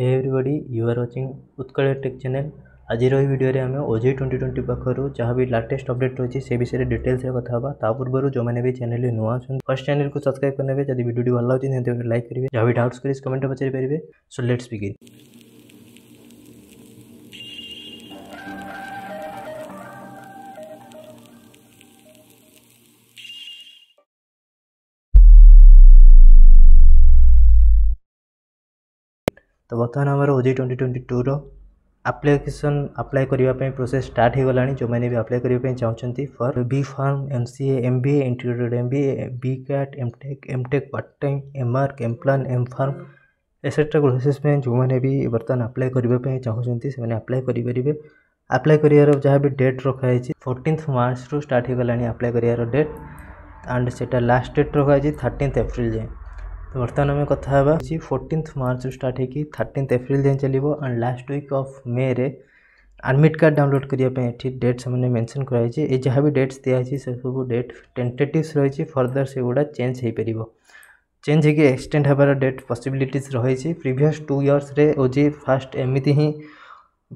Hey everybody you are watching Utkal tech channel आज video आम ओजे ट्वेंटी ट्वेंटी पाखर जहाँ भी लाटेस्ट अपडेट रही है से विषय में डिटेल्स में कथा पूर्व जो मैंने भी चैनल नुआ अच्छे फर्स्ट चैनल को सब्सक्राइब करेंगे जब भिडियो भल लगे लाइक करेंगे जहाँ भी डाउट्स करेंगे कमेंट पारे सो लेट्स बिगिन तो बर्तमान आम ओजे ट्वेंटी ट्वेंटी टूर आप्लिकेसन आप्लाय करने प्रोसेस स्टार्ट हो गलाणी जो मैंने भी आप्लाय करने चाहते for B pharm M C M B एंट्रीड M B B CAT M tech M tech part time M arch M plan M pharm etcetera process में जो मैंने भी बर्तमान आप्लाय करने चाहते आप्लाय करेंगे आप्लाय कर जहाँ भी डेट रखाई फोर्टिन्थ मार्च रु स्टार्ट होगा आप्लाय कर डेट एंड से लास्ट डेट रखा थर्टिन्थ एप्रिल जाए तो बर्तमान आम कथा fourteenth March start thirteenth April जाए चलो end last week of May रे आडमिट कार्ड डाउनलोड करने डेट से मेनसन कराई जहाँ भी डेट्स दिखाई से सब डेट टेन्टेटिव रही फर्दर से गुड़ा चेंज हो पार चेंज होगी एक्सटेड होबार डेट पसबिलिट रही previous two years OJEE first एमती ही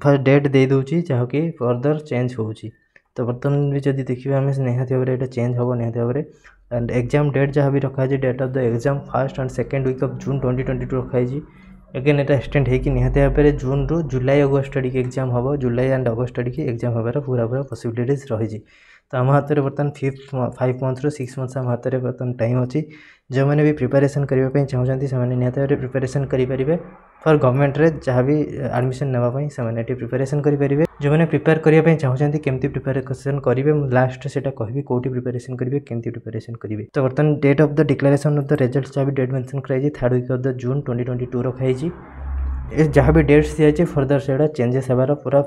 फास्ट डेट देदे दूसरी जहाँकि फर्दर चेंज हो ତ ବର୍ତ୍ତମାନ ବି ଯଦି ଦେଖିବେ ଆମେ ନିହାତି ଭାବରେ ଏଇଟା ଚେଞ୍ଜ ହେବ ନିହାତି ଭାବରେ ଆଣ୍ଡ ଏକ୍ଜାମ୍ ଡେଟ୍ ଯାହା ବି ରଖାହେଇଛି date of the exam first and second week of June twenty twenty two ରଖାହେଇଛି ଏଗେନ୍ ଏଇଟା ଏକ୍ସଟେଣ୍ଡ ହେଇକି ନିହାତି ଭାବରେ ଜୁନ୍ରୁ ଜୁଲାଇ ଅଗଷ୍ଟ ଆଡ଼ିକି ଏକ୍ଜାମ୍ ହେବ ଜୁଲାଇ ଆଣ୍ଡ ଅଗଷ୍ଟ ଆଡ଼ିକି ଏକ୍ଜାମ୍ ହେବାର ପୁରା ପୁରା ପସିବିଲିଟିଜ୍ ରହିଛି तो आम हाथ में बर्तमान फिफ्थ फाइव मन्थ रू सिक्स मन्थ आम हाथ में बर्तमान टाइम अच्छी जो मैंने भी प्रिपेरेसन करने चाहते से प्रिपेरेसन करेंगे फर गवर्नमेंट रे जहाँ भी आडमिशन नाबापी से प्रिपेरेसन करेंगे जो मैंने प्रिपेयर करने चाहूँ कमी प्रिपेरेसन करेंगे लास्ट से कह कौटी प्रिपेरेसन करेंगे कमी प्रिपेरेसन करेंगे तो बर्तमान date of the declaration of the result जहाँ भी डेट मेनसन कराई third week of the June twenty twenty two रखाई जहाँ भी डेट्स दिखाई फर्दर से चेंजेस होबार पूरा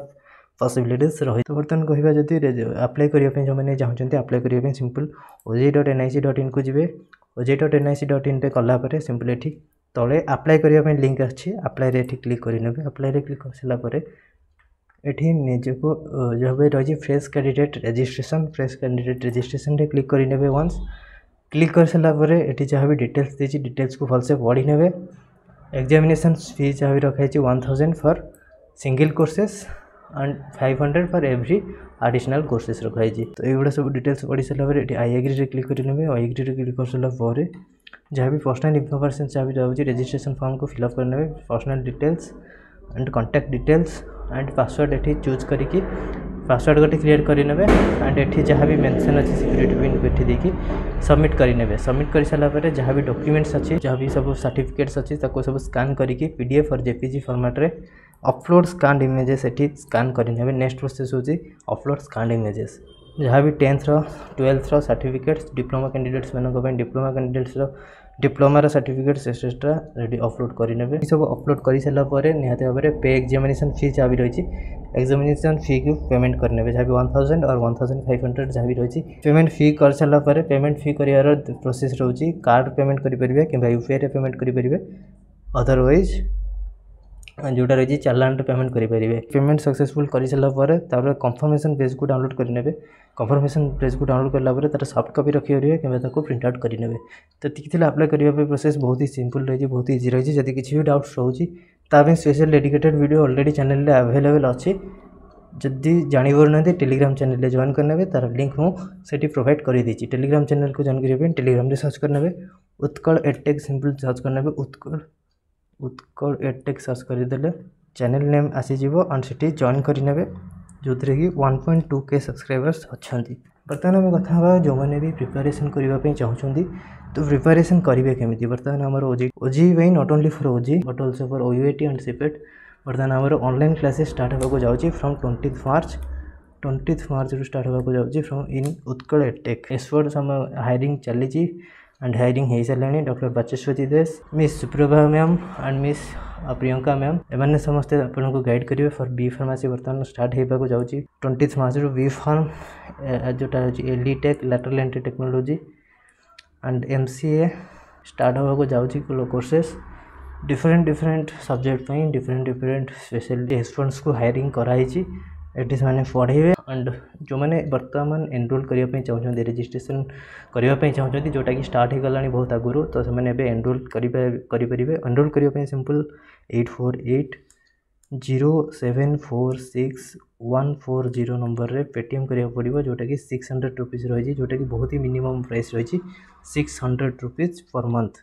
ପସିବିଲିଟିଜ୍ ରହିଛି ତ ବର୍ତ୍ତମାନ କହିବା ଯଦି ଆପ୍ଲାଏ କରିବା ପାଇଁ ଯେଉଁମାନେ ଚାହୁଁଛନ୍ତି ଆପ୍ଲାଏ କରିବା ପାଇଁ simple OJEE dot N I C dot ଇନ୍କୁ ଯିବେ OJEE dot N I C dot ଇନ୍ରେ କଲା ପରେ ସିମ୍ପଲ୍ ଏଠି ତଳେ ଆପ୍ଲାଏ କରିବା ପାଇଁ ଲିଙ୍କ୍ ଆସିଛି ଆପ୍ଲାଏରେ ଏଠି କ୍ଲିକ୍ କରିନେବେ ଆପ୍ଲାଏରେ କ୍ଲିକ୍ କରିସାରିଲା ପରେ ଏଠି ନିଜକୁ ଯେଉଁଭଳି ରହିଛି fresh candidate registration fresh candidate ରେଜିଷ୍ଟ୍ରେସନ୍ରେ click କରିନେବେ ୱାନ୍ସ କ୍ଲିକ୍ କରିସାରିଲା ପରେ ଏଠି ଯାହା ବି ଡିଟେଲ୍ସ ଦେଇଛି ଡିଟେଲ୍ସକୁ ଭଲସେ ପଢ଼ିନେବେ ଏକ୍ଜାମିନେସନ୍ ଫି ଯାହା ବି ରଖାଯାଇଛି one thousand for single courses and five hundred for every additional courses रखाई तो युवा सब डिटेल्स पढ़ी सारा ये आई एग्री क्लिक करेंगे आई एग्री क्लिक कर सारापर जहाँ भी पर्सनाल इनफर्मेशन जहाँ भी रहा है रेजिट्रेसन फर्म को फिलअप करें personal details and contact details and password eighty choose करके पासवर्ड गोटे क्रिएट करे एंड एटी जहाँ भी मेनसन अच्छे सिक्यूरीटी पिन को सबमिट करे सबमिट कर सारापर जहाँ भी डक्यूमेंट्स अच्छे जहाँ भी सब सार्टिफिकेट्स अच्छे सब स्कान करके पी और जेपी जी फर्माट्रे अपलोड स्कान इमेजेस ये स्कान करेंगे नेक्स्ट प्रोसेस हूँ अपलोड स्कान इमेजेस जहाँ भी टेन्थर ट्वेल्थर सार्टिफिकेट्स डिप्लोमा कैंडिडेट्स मैं डिप्लोमा कैंडिडेट्स डिप्लोमार सार्टिफिकेट्स एक्सेट्रा रेडी अपलोड करेंगे सब अपलोड कर सारापर निहत भाव में पे एक्जामेसन फी जहाँ भी रही एक्जामेसन फी को पेमेंट करेंगे जहाँ भी वन थाउजेंड और वन थाउजेंड फाइव हंड्रेड जहाँ भी रही पेमेंट फी कर सारापर पेमेंट फी कर प्रोसेस रोचे कार्ड पेमेंट करेंगे किंवा यूपीआई पेमेंट करेंगे अदरवैज ଯେଉଁଟା ରହିଛି ଚାଲାଣରେ ପେମେଣ୍ଟ କରିପାରିବେ ପେମେଣ୍ଟ ସକ୍ସେସଫୁଲ୍ କରିସାରିଲା ପରେ ତା'ପରେ କନଫର୍ମେସନ୍ ପେଜ୍କୁ ଡାଉନଲୋଡ଼୍ କରିନେବେ କନଫର୍ମେସନ୍ ପେଜ୍କୁ ଡାଉନଲୋଡ଼୍ କଲା ପରେ ତା'ର ସଫ୍ଟ କପି ରଖିପାରିବେ କିମ୍ବା ତାକୁ ପ୍ରିଣ୍ଟ ଆଉଟ୍ କରିନେବେ ତ ଏତିକି ଥିଲା ଆପ୍ଲାଏ କରିବା ପାଇଁ ପ୍ରୋସେସ୍ ବହୁତ ହି ସିମ୍ପଲ୍ ରହିଛି ବହୁତ ଇଜି ରହିଛି ଯଦି କିଛି ବି ଡାଉଟ୍ସ ରହୁଛି ତା ପାଇଁ ସ୍ପେଶାଲ୍ ଡେଡିକେଟେଡ଼୍ ଭିଡ଼ିଓ ଅଲରେଡ଼ି ଚ୍ୟାନେଲ୍ରେ ଆଭେଲେବଲ୍ ଅଛି ଯଦି ଜାଣିପାରୁନାହାନ୍ତି ଟେଲିଗ୍ରାମ ଚ୍ୟାନେଲ୍ରେ ଜଏନ୍ କରିନେବେ ତା'ର ଲିଙ୍କ୍ ମୁଁ ସେଠି ପ୍ରୋଭାଇଡ଼ କରିଦେଇଛି ଟେଲିଗ୍ରାମ ଚ୍ୟାନେଲ୍କୁ ଜଏନ୍ କରିବା ପାଇଁ ଟେଲିଗ୍ରାମରେ ସର୍ଚ୍ଚ କରିନେବେ ଉତ୍କଳ ଏଡ଼ଟେକ୍ ସିମ୍ପଲ୍ ସର୍ଚ୍ଚ କରିନେବେ ଉତ୍କଳ उत्कल एडटेक् सर्च करदे चेल नेम आसीज एंड सी जॉन करने जो थे कि one point two K subscribers अच्छा बर्तमान आम कथ जो मैंने भी प्रिपेरेसन करने चाहते तो प्रिपेरेसन करेंगे कमी बर्तमान आम OG OG not only for OG but also for O T and CIPET बर्तमान आम अनल क्लासेस स्टार्ट होगा जाऊँच from twenty March twenty March रू स्टार्ट होगा जाऊँच फ्रम इन उत्कल एडटेक् एसवर्ड हायरी चली and hiring Hazel Lenny, Dr. Bachaswati Des, Ms. Supruba Ma'am and Ms. Priyanka ma'am M समस्त आपन को गाइड करेंगे फर बी फार्मासी बर्तमान स्टार्ट होगा जाऊँच ट्वेंटी मार्च रू बी फार्म जोटा L tech lateral entry technology and M C A start होगा जाऊँच courses different different subject different different special students को हायरिंग कराई ये पढ़े एंड जो मैंने वर्तमान एनरोल करने चाहते रेजिट्रेसन करने चाहते जोटा कि स्टार्ट हो गला बहुत आगू तो सेनरोल करेंगे एनरोल करने simple eight four eight zero seven four six one four zero number में पेटीएम करने पड़ा जोटा कि सिक्स हंड्रेड रुपीज रही है जोटा कि बहुत ही मिनिमम प्राइस रही six hundred rupees per month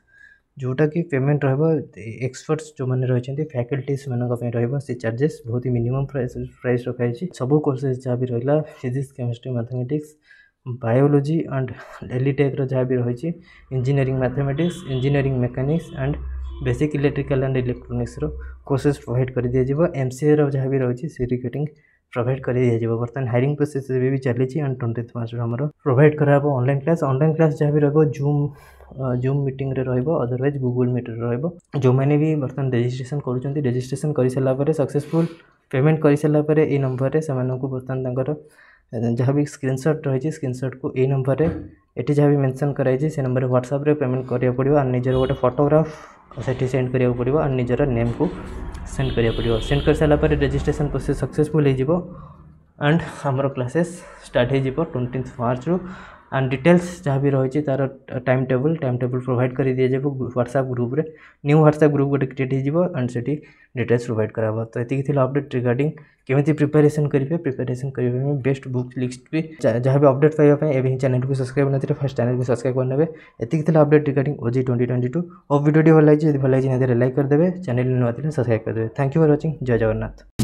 जोटा कि पेमेंट रहा है एक्सपर्ट्स जो मैंने रही फैकल्टीज मैं रही चार्जेस बहुत ही मिनिमम प्राइस प्राइस रखाई सब कोर्सेस जहाँ भी रहा physics chemistry mathematics biology and एलिटेक्र जहाँ भी रही engineering mathematics engineering mechanics and basic electrical and electronics courses provide कर दिया जाए एम सी ए भी रही सी रिकेटिंग प्रोभाइड कर दीजिए बर्तमान हायरी प्रोसेस भी चली ट्वेंटी मार्च रूम प्रोभाइड कराब ऑनलाइन क्लास ऑनलाइन क्लास जहाँ भी रोज Zoom Zoom Meet otherwise Google Meet जो मैंने भी बर्तमान रेजिट्रेसन करेसन कर सारापर सक्सेसफुल पेमेंट कर सारा यही नंबर से बर्तमान जहाँ भी स्क्रीनसट रही स्क्रीनसट को यही नंबर में ये जहाँ भी मेनसन कराई से नंबर में ह्वाट्सअप पेमेंट करा पड़ो निजर गोटे फटोग्राफ से सेंड करा पड़ो आ निजर नेम को सेंड करा पड़ो सेंड कर सारापर रेजिट्रेसन प्रोसेस सक्सेसफुल एंड आमर क्लासेस स्टार्ट ट्वेंटी मार्च रू ଆଣ୍ଡ ଡିଟେଲ୍ସ ଯାହା ବି ରହିଛି ତା'ର time table time table provide କରି ଦିଆଯିବ ହ୍ୱାଟ୍ସଆପ୍ ଗ୍ରୁପ୍ରେ ନ୍ୟୁ ହ୍ୱାଟ୍ସଆପ୍ ଗ୍ରୁପ୍ ଗୋଟେ କ୍ରିଏଟ୍ ହେଇଯିବ ଆଣ୍ଡ ସେଠି ଡିଟେଲ୍ସ ପ୍ରୋଭାଇଡ଼ କରାହେବ ତ ଏତିକି ଥିଲା ଅପଡ଼େଟ୍ ରିଗାର୍ଡ଼ିଂ କେମିତି ପ୍ରିପାରେସନ୍ କରିବେ ପ୍ରିପାରେସନ୍ କରିବା ପାଇଁ ବେଷ୍ଟ ବୁକ୍ ଲିଷ୍ଟ ବି ଯାହା ବି ଅପଡ଼େଟ୍ ପାଇବା ପାଇଁ ଏବେ ହିଁ ଚ୍ୟାନେଲ୍କୁ ସବସ୍କ୍ରାଇବ୍ ନଥିଲେ ଫାର୍ଷ୍ଟ ଚ୍ୟାନେଲ୍କୁ ସବସ୍କ୍ରାଇବ୍ କରିନେବେ ଏତିକି ଥିଲା update regarding OJEE twenty twenty two ଓ ଭିଡ଼ିଓଟି ଭଲ ଲାଗିଛି ଯଦି ଭଲ ଲାଗିଛି ନିହାତି ଲାଇକ୍ କରିଦେବେ ଚ୍ୟାନେଲ୍ ନୂଆ ଥିଲେ ସବସ୍କ୍ରାଇବ୍ କରିଦେବେ thank you for watching Jay Jagannath